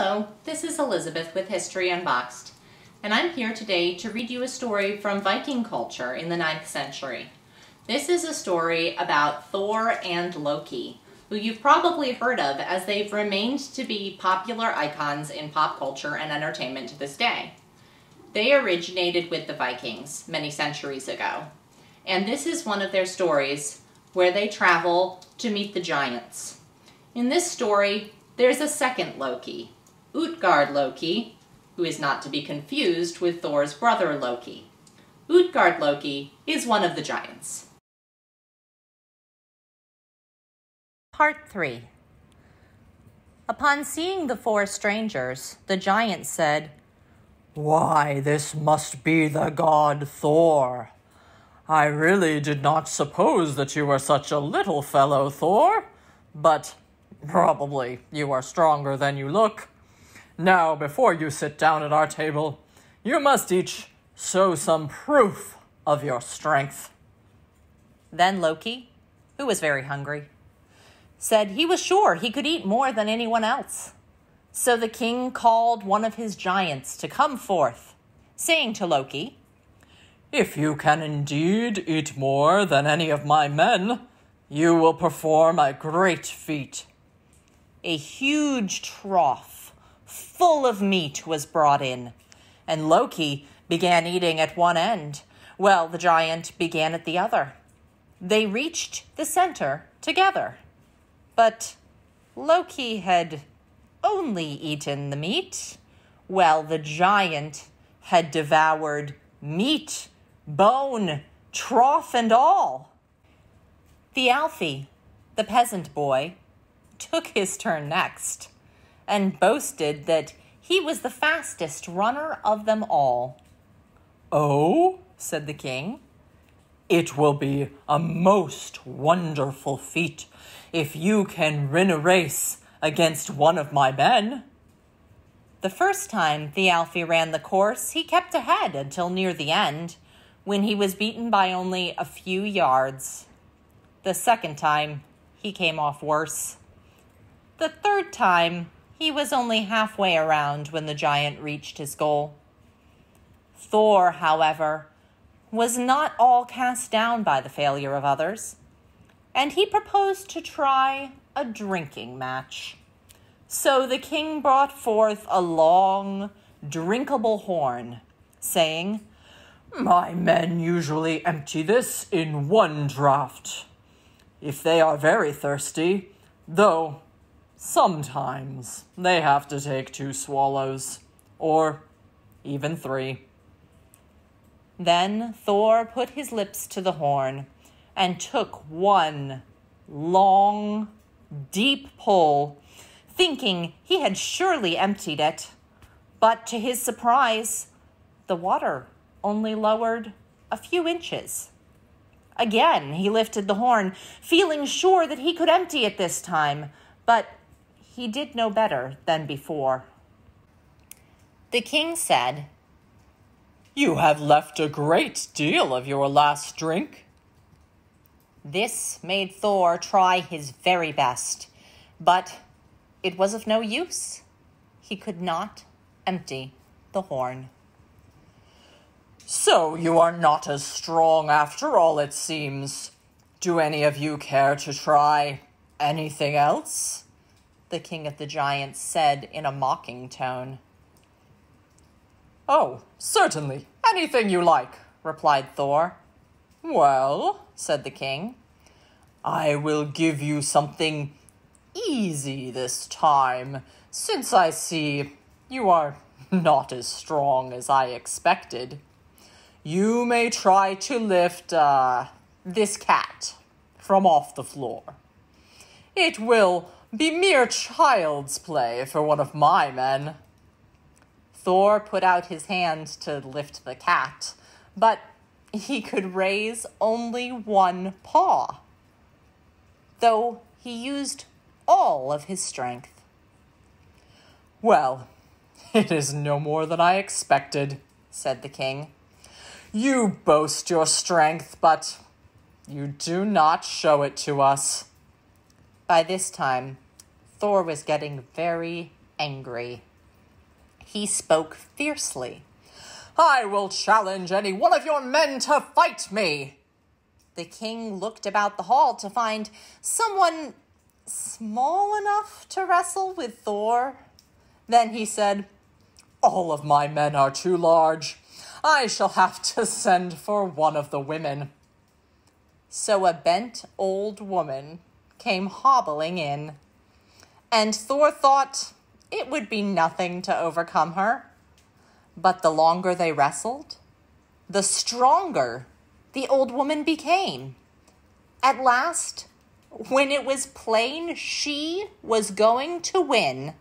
Hello, this is Elizabeth with History Unboxed, and I'm here today to read you a story from Viking culture in the 9th century. This is a story about Thor and Loki, who you've probably heard of as they've remained to be popular icons in pop culture and entertainment to this day. They originated with the Vikings many centuries ago, and this is one of their stories where they travel to meet the giants. In this story, there's a second Loki, Utgard Loki, who is not to be confused with Thor's brother Loki. Utgard Loki is one of the giants. Part 3 Upon seeing the four strangers, the giant said, Why, this must be the god Thor. I really did not suppose that you were such a little fellow, Thor, but probably you are stronger than you look. Now, before you sit down at our table, you must each show some proof of your strength. Then Loki, who was very hungry, said he was sure he could eat more than anyone else. So the king called one of his giants to come forth, saying to Loki, If you can indeed eat more than any of my men, you will perform a great feat. A huge trough full of meat was brought in, and Loki began eating at one end, while the giant began at the other. They reached the center together. But Loki had only eaten the meat, while the giant had devoured meat, bone, trough, and all. Thialfi, the peasant boy, took his turn next and boasted that he was the fastest runner of them all. Oh, said the king, it will be a most wonderful feat if you can win a race against one of my men. The first time Thialfi ran the course, he kept ahead until near the end, when he was beaten by only a few yards. The second time, he came off worse. The third time, he was only halfway around when the giant reached his goal. Thor, however, was not all cast down by the failure of others and he proposed to try a drinking match. So the king brought forth a long, drinkable horn, saying, My men usually empty this in one draught. If they are very thirsty, though sometimes they have to take two swallows, or even three. Then Thor put his lips to the horn and took one long, deep pull, thinking he had surely emptied it. But to his surprise, the water only lowered a few inches. Again, he lifted the horn, feeling sure that he could empty it this time, but he did no better than before. The king said, You have left a great deal of your last drink. This made Thor try his very best, but it was of no use. He could not empty the horn. So you are not as strong after all, it seems. Do any of you care to try anything else? The king of the giants said in a mocking tone. Oh, certainly, anything you like, replied Thor. Well, said the king, I will give you something easy this time, since I see you are not as strong as I expected. You may try to lift uh, this cat from off the floor. It will be mere child's play for one of my men. Thor put out his hand to lift the cat, but he could raise only one paw, though he used all of his strength. Well, it is no more than I expected, said the king. You boast your strength, but you do not show it to us. By this time, Thor was getting very angry. he spoke fiercely. I will challenge any one of your men to fight me. The king looked about the hall to find someone small enough to wrestle with Thor. Then he said, All of my men are too large. I shall have to send for one of the women. So a bent old woman came hobbling in, and Thor thought it would be nothing to overcome her. But the longer they wrestled, the stronger the old woman became. At last, when it was plain she was going to win,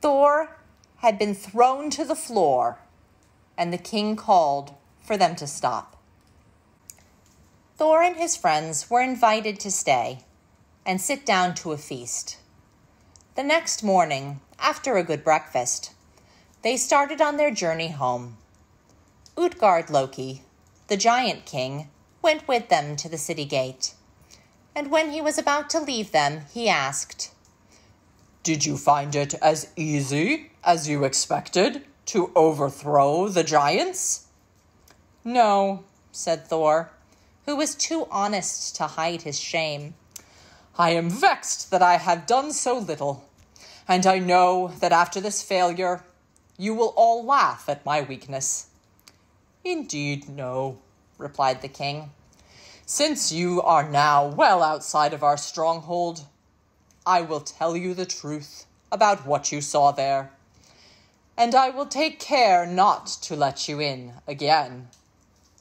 Thor had been thrown to the floor, and the king called for them to stop. Thor and his friends were invited to stay and sit down to a feast. The next morning, after a good breakfast, they started on their journey home. Utgard Loki, the giant king, went with them to the city gate. And when he was about to leave them, he asked, Did you find it as easy as you expected to overthrow the giants? No, said Thor, who was too honest to hide his shame. I am vexed that I have done so little, and I know that after this failure you will all laugh at my weakness. Indeed, no, replied the king. Since you are now well outside of our stronghold, I will tell you the truth about what you saw there, and I will take care not to let you in again.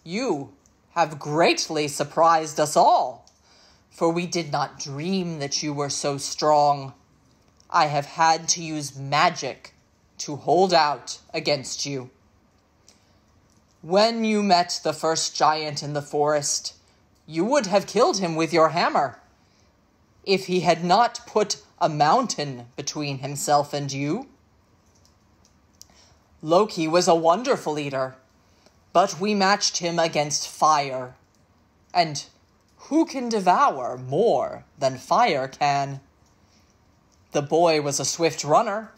You have greatly surprised us all, for we did not dream that you were so strong. I have had to use magic to hold out against you. When you met the first giant in the forest, you would have killed him with your hammer if he had not put a mountain between himself and you. Loki was a wonderful eater, but we matched him against fire. And who can devour more than fire can? The boy was a swift runner,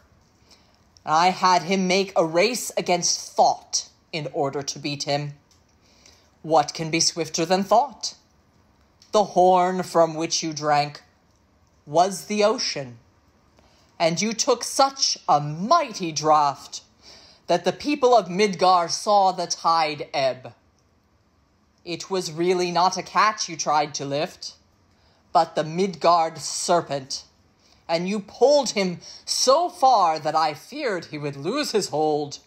I had him make a race against thought in order to beat him. What can be swifter than thought? The horn from which you drank was the ocean, and you took such a mighty draught that the people of Midgard saw the tide ebb. It was really not a cat you tried to lift, but the Midgard serpent and you pulled him so far that I feared he would lose his hold.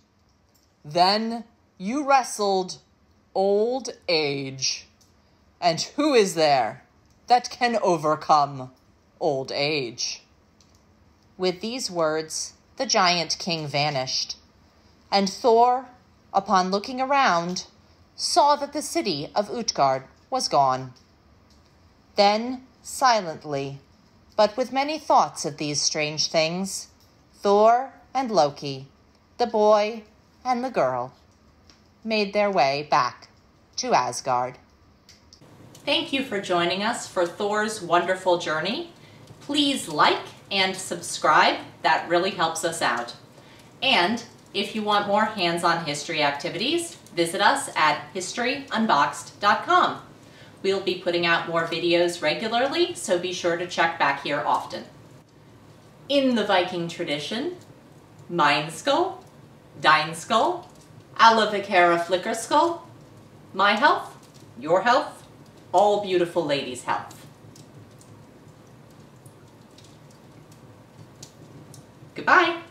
Then you wrestled old age. And who is there that can overcome old age? With these words, the giant king vanished, and Thor, upon looking around, saw that the city of Utgard was gone. Then, silently, but with many thoughts of these strange things, Thor and Loki, the boy and the girl, made their way back to Asgard. Thank you for joining us for Thor's wonderful journey. Please like and subscribe, that really helps us out. And if you want more hands-on history activities, visit us at historyunboxed.com. We'll be putting out more videos regularly, so be sure to check back here often. In the Viking tradition, Mein Skull, Dein Skull, Alavikara Flicker Skull, my health, your health, all beautiful ladies' health. Goodbye.